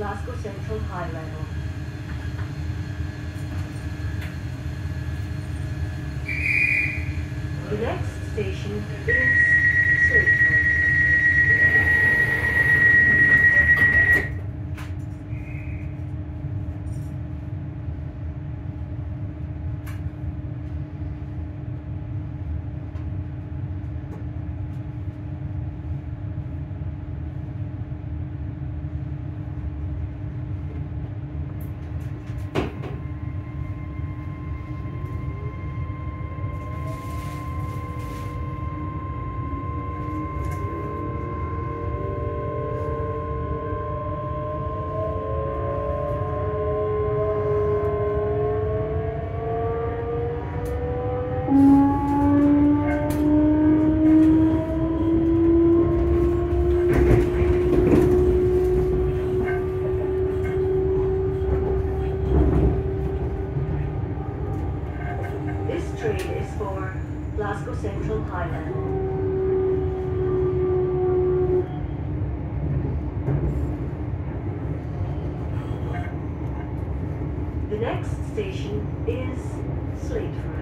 Glasgow Central High Level. The next station is Slateford. This train is for Glasgow Central High Level. The next station is Slateford.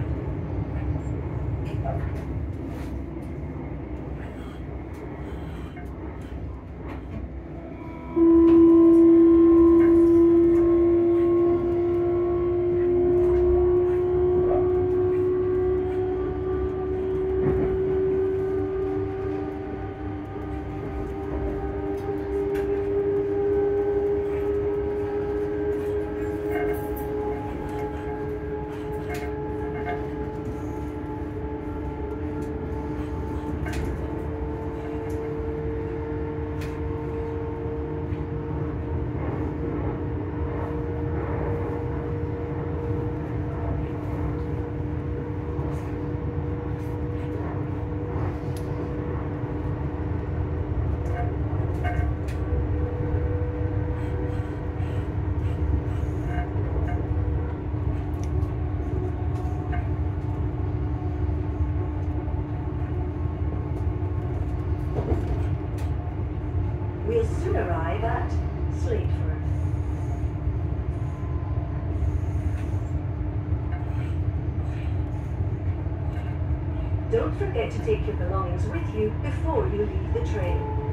Don't forget to take your belongings with you before you leave the train.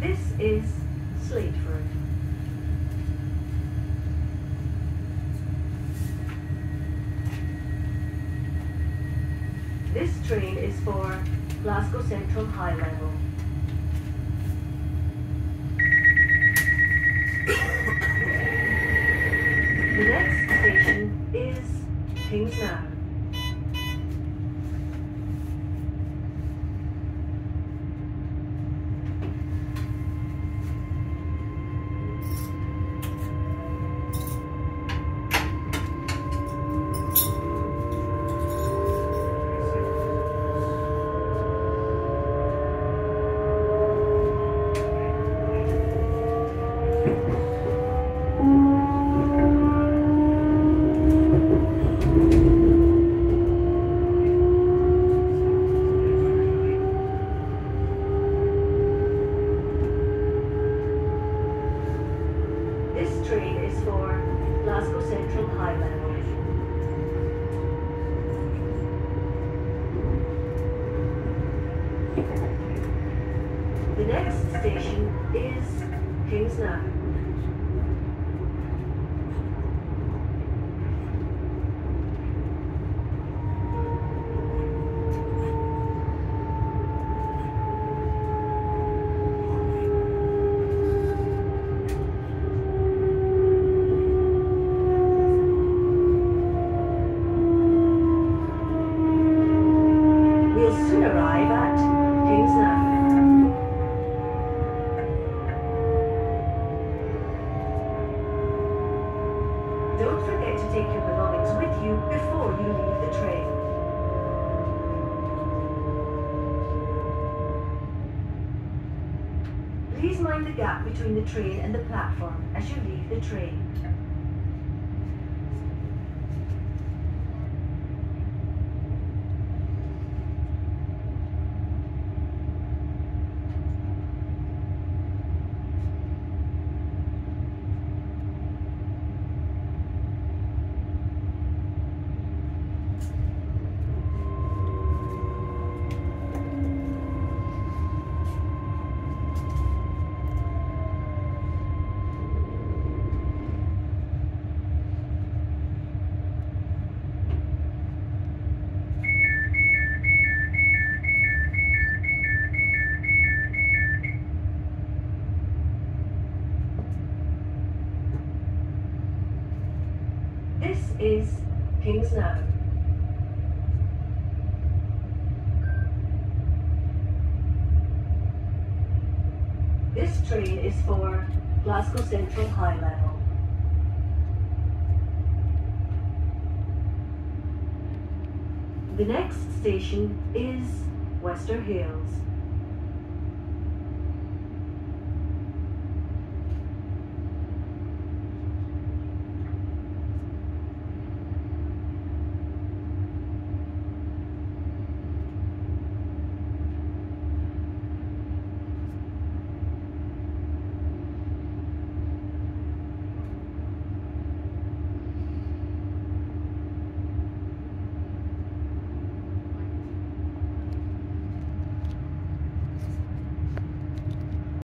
This is Slateford. This train is for Glasgow Central High Level. The next station is Kingsknowe. Please mind the gap between the train and the platform as you leave the train. This is Kingsknowe. This train is for Glasgow Central High Level. The next station is Wester Hailes.